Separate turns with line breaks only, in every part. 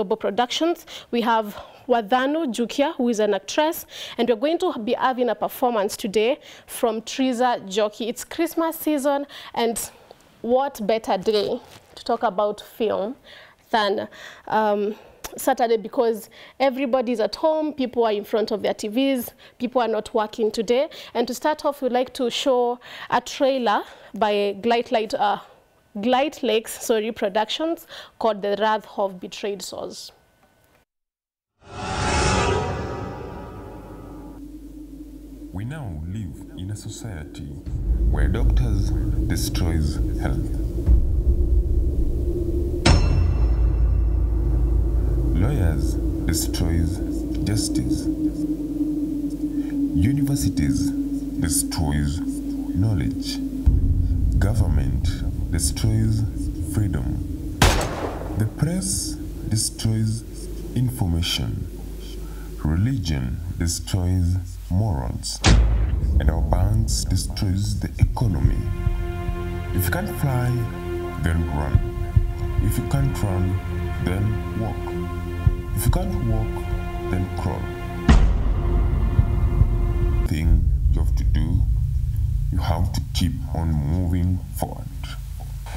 Global Productions. We have Wadhanu Jukia, who is an actress, and we're going to be having a performance today from Triza Jockey. It's Christmas season, and what better day to talk about film than um, Saturday because everybody's at home, people are in front of their TVs, people are not working today. And to start off, we'd like to show a trailer by Glide, Light, uh, Glide Lakes sorry, Productions called The Wrath of Betrayed Souls.
We now live in a society where doctors destroys health. Lawyers destroys justice. Universities destroys knowledge. Government destroys freedom. The press destroys information. Religion destroys morals. And our banks destroys the economy. If you can't fly, then run. If you can't run, then walk. If you can't walk, then crawl. Thing you have to do, you have to keep on moving forward.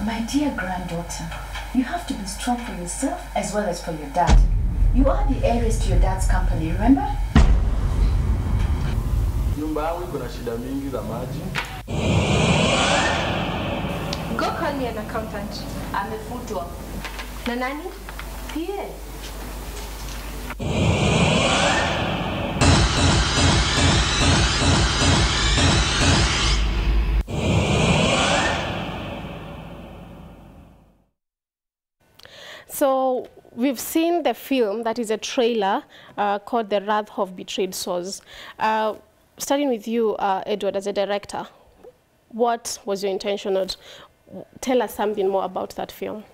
My dear granddaughter, you have to be strong for yourself as well as for your dad. You are the heiress to your dad's company, remember?
Nyumba yangu iko shida mingi za maji.
Go call me an accountant.
Amefutwa.
Na nani?
Pia.
So we've seen the film that is a trailer uh, called The Wrath of Betrayed Souls. Uh, starting with you, uh, Edward, as a director, what was your intention? Tell us something more about that film.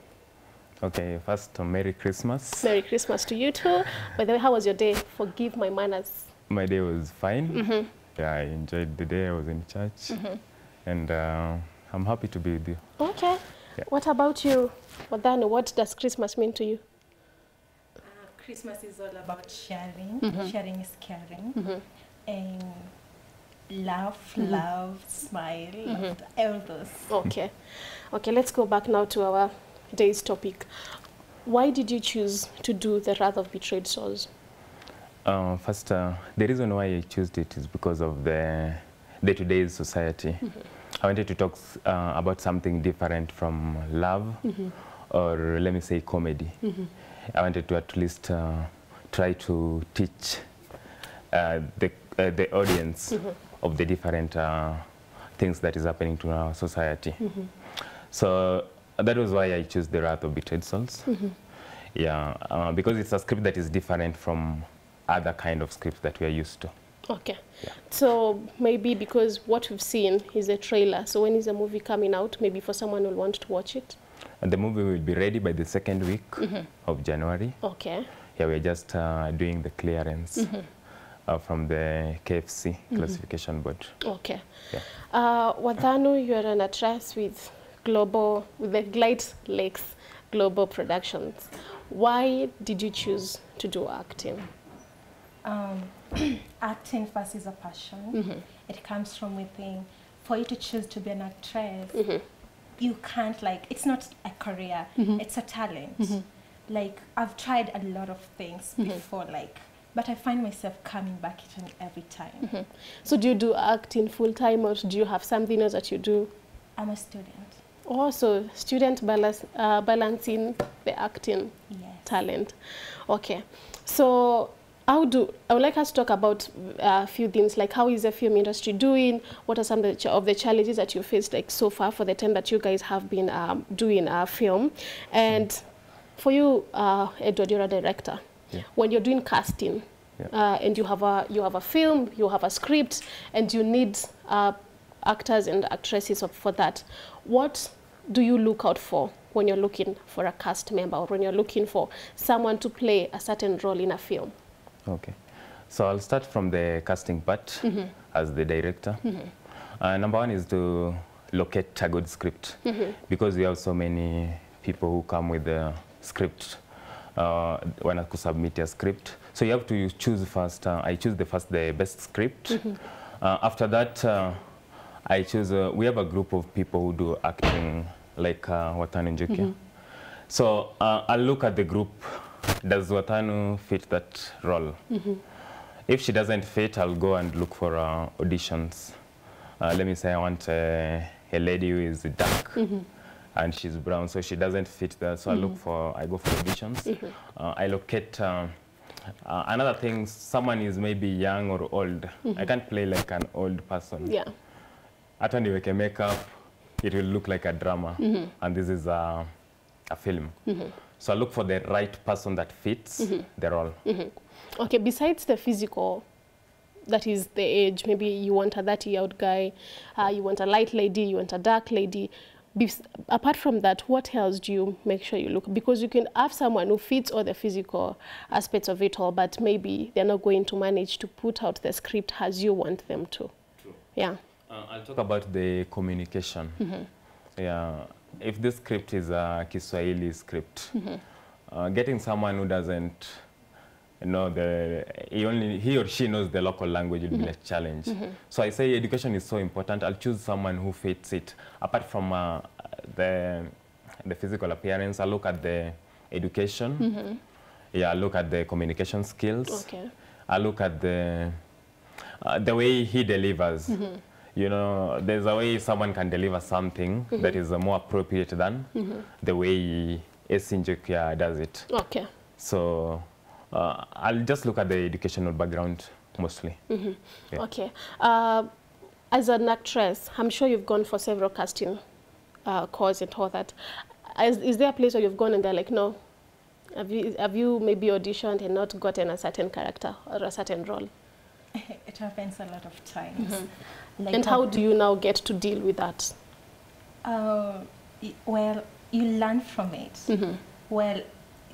Okay, first, uh, Merry Christmas.
Merry Christmas to you too. By the way, how was your day? Forgive my manners.
My day was fine. Yeah, I enjoyed the day. I was in church. And uh, I'm happy to be with you.
Okay.
Yeah.
What about you, Wadhanu? What does Christmas mean to you?
Uh, Christmas is all about sharing. Sharing is caring. And laugh, love, smile, and all those.
Okay. Okay, let's go back now to our day's topic. Why did you choose to do The Wrath of Betrayed Souls?
Uh, first, uh, the reason why I chose it is because of the day-to-day society. I wanted to talk uh, about something different from love, or let me say comedy. I wanted to at least uh, try to teach uh, the, uh, the audience of the different uh, things that is happening to our society. So that was why I chose The Wrath of Betrayed Souls. Yeah, uh, because it's a script that is different from other kind of scripts that we are used to.
Okay. So maybe because what we've seen is a trailer. So when is the movie coming out? Maybe for someone who will want to watch it.
And the movie will be ready by the second week of January.
Okay.
Yeah, we're just uh, doing the clearance uh, from the KFC classification board.
Okay.
Yeah.
Uh, Wadhanu, you're an actress with global with the Glide Lakes Global Productions. Why did you choose to do acting?
Um, acting first is a passion. Mm-hmm. It comes from within. For you to choose to be an actress, mm-hmm. you can't like. It's not a career. Mm-hmm. It's a talent. Like I've tried a lot of things before, like, but I find myself coming back each and every time.
So do you do acting full time or do you have something else that you do?
I'm a student.
Oh, also, student balance, uh, balancing the acting
Yes.
talent. Okay. So how do I would like us to talk about uh, a few things like how is the film industry doing? What are some of the, ch- of the challenges that you faced like so far for the time that you guys have been um, doing a film? And for you, uh, Edward, you're a director.
Yeah.
When you're doing casting,
Yeah.
uh, and you have a you have a film, you have a script, and you need uh, actors and actresses for that. What do you look out for when you're looking for a cast member or when you're looking for someone to play a certain role in a film?
Okay. So I'll start from the casting part as the director. Uh, number one is to locate a good script because we have so many people who come with the script uh, submit a script. So you have to choose first uh, i choose the first the best script. Uh, after that uh, i choose uh, we have a group of people who do acting like uh, watanu njukia so uh, i'll look at the group does watanu fit that role Mm -hmm. if she doesn't fit i'll go and look for uh, auditions uh, let me say i want uh, a lady who is dark Mm -hmm. and she's brown so she doesn't fit that so mm -hmm. i look for i go for auditions Mm -hmm. uh, i locate uh, uh, another thing someone is maybe young or old Mm -hmm. i can't play like an old person
Yeah.
hata niweke makeup it will look like a drama Mm -hmm. and this is a, a film so i look for the right person that fits the role
Okay, besides the physical, that is the age, maybe you want a 30 year old guy, uh, you want a light lady, you want a dark lady. Bes- apart from that, what else do you make sure you look? Because you can have someone who fits all the physical aspects of it all, but maybe they're not going to manage to put out the script as you want them to. True. Yeah.
Uh, I'll talk about the communication. Yeah, if this script is a Kiswahili script, uh, getting someone who doesn't know the he only he or she knows the local language will be a challenge. So I say education is so important. I'll choose someone who fits it. Apart from uh, the the physical appearance, I look at the education. Yeah, I look at the communication skills.
Okay.
I look at the uh, the way he delivers. You know, there's a way someone can deliver something that is uh, more appropriate than the way Esinjekia does it.
Okay.
So uh, I'll just look at the educational background mostly. Yeah.
Okay. Uh, as an actress, I'm sure you've gone for several casting uh, calls and all that. Is, is there a place where you've gone and they're like, no? Have you, have you maybe auditioned and not gotten a certain character or a certain role?
it happens a lot of times. Like
and how do you now get to deal with that?
Uh, well, you learn from it.
Mm-hmm.
Well,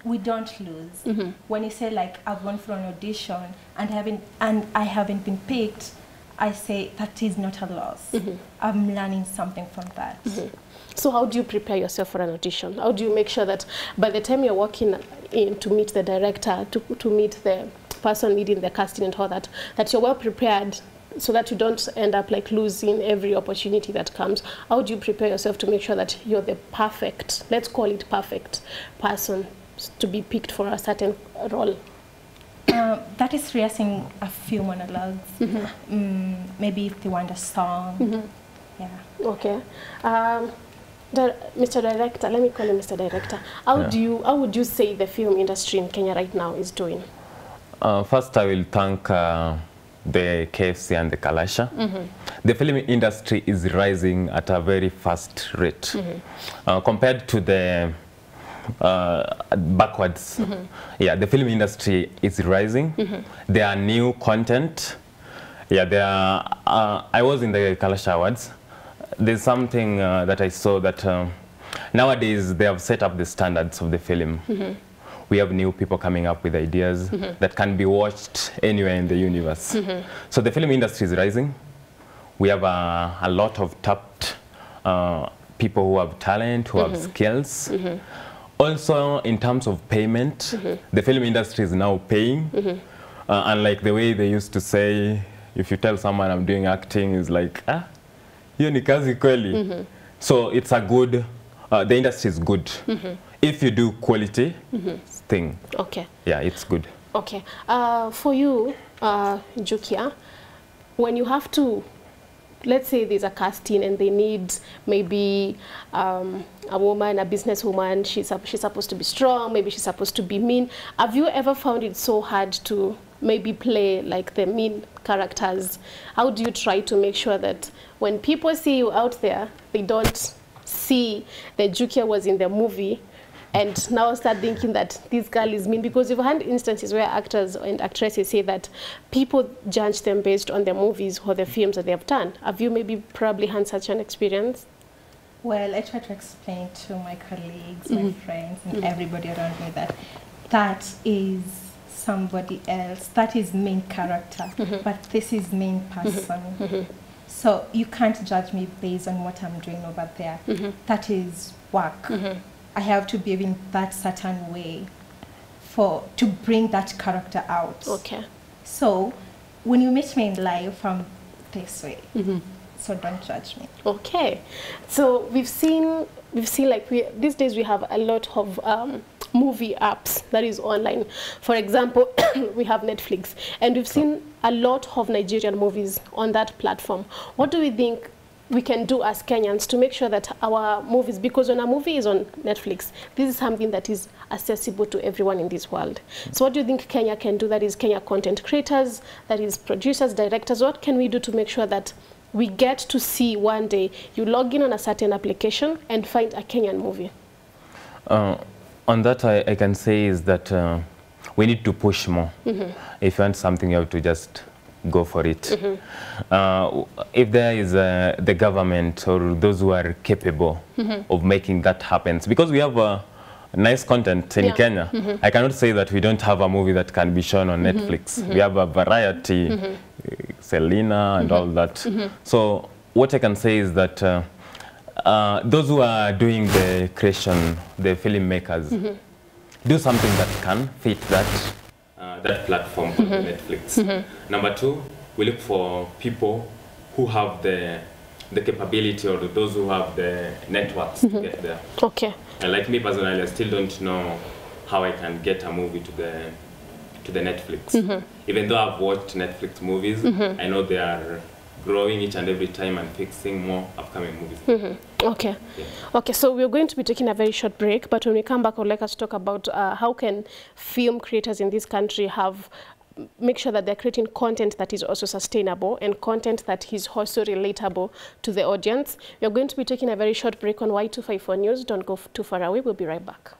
we don't lose. When you say like I've gone for an audition and haven't and I haven't been picked, I say that is not a loss.
Mm-hmm.
I'm learning something from that.
So how do you prepare yourself for an audition? How do you make sure that by the time you're walking in to meet the director, to, to meet the person leading the casting and all that, that you're well prepared so that you don't end up like losing every opportunity that comes? How do you prepare yourself to make sure that you're the perfect, let's call it perfect person to be picked for a certain role?
Um, that is rehearsing a few monologues. Mm, maybe if they want a song. Yeah.
Okay. Um, Mr. Director, let me call you Mr. Director. How
Yeah.
do you, how would you say the film industry in Kenya right now is doing?
Uh, first, I will thank uh, the KFC and the Kalasha. Mm -hmm. The film industry is rising at a very fast rate mm -hmm. uh, compared to the uh, backwards. Mm -hmm. Yeah, the film industry is rising. Mm -hmm. There are new content. Yeah, there are. Uh, I was in the Kalasha Awards. There's something uh, that I saw that uh, nowadays they have set up the standards of the film. We have new people coming up with ideas mm-hmm. that can be watched anywhere in the universe. Mm-hmm. So the film industry is rising. We have a, a lot of tapped uh, people who have talent, who have mm-hmm. skills. Also, in terms of payment, the film industry is now paying. Uh, unlike the way they used to say, if you tell someone I'm doing acting, is like, ah, hiyo ni kazi kweli. So it's a good, uh, the industry is good. If you do quality thing,
Okay.
yeah, it's good.
Okay. Uh, for you, uh, Jukia, when you have to, let's say there's a casting and they need maybe um, a woman, a businesswoman, she's, she's supposed to be strong, maybe she's supposed to be mean. Have you ever found it so hard to maybe play like the mean characters? How do you try to make sure that when people see you out there, they don't see that Jukia was in the movie and now start thinking that this girl is mean because you've had instances where actors and actresses say that people judge them based on their movies or the films that they have done. Have you maybe probably had such an experience?
Well, I try to explain to my colleagues, my mm-hmm. friends, and mm-hmm. everybody around me that that is somebody else. That is main character, mm-hmm. but this is main person. So you can't judge me based on what I'm doing over there. That is work. I have to behave in that certain way for to bring that character out.
Okay.
So when you meet me in live from this way, so don't judge me.
Okay, so we've seen we've seen like we these days we have a lot of um, movie apps that is online. For example, we have Netflix, and we've seen a lot of Nigerian movies on that platform. What do we think? We can do as Kenyans to make sure that our movies, because when a movie is on Netflix, this is something that is accessible to everyone in this world. So, what do you think Kenya can do? That is Kenya content creators, that is producers, directors. What can we do to make sure that we get to see one day you log in on a certain application and find a Kenyan movie.
Uh, on that, I, I can say is that uh, we need to push more. If you want something, you have to just go for it. Uh, if there is uh, the government or those who are capable of making that happen, because we have uh, nice content in
Yeah.
Kenya, I cannot say that we don't have a movie that can be shown on Netflix. We have a variety, uh, Selina and all that. So what I can say is that uh, uh, those who are doing the creation, the filmmakers, do something that can fit that that platform called mm-hmm. Netflix. Mm-hmm. Number two, we look for people who have the the capability or those who have the networks to mm-hmm. get there.
Okay.
And like me personally, I still don't know how I can get a movie to the to the Netflix. Even though I've watched Netflix movies, I know they are growing each and every time and fixing more upcoming movies. Mm -hmm.
Okay. Yeah. Okay, so we're going to be taking a very short break, but when we come back, I'd like us to talk about uh, how can film creators in this country have make sure that they're creating content that is also sustainable and content that is also relatable to the audience. We're going to be taking a very short break on Y254 News. Don't go too far away. We'll be right back.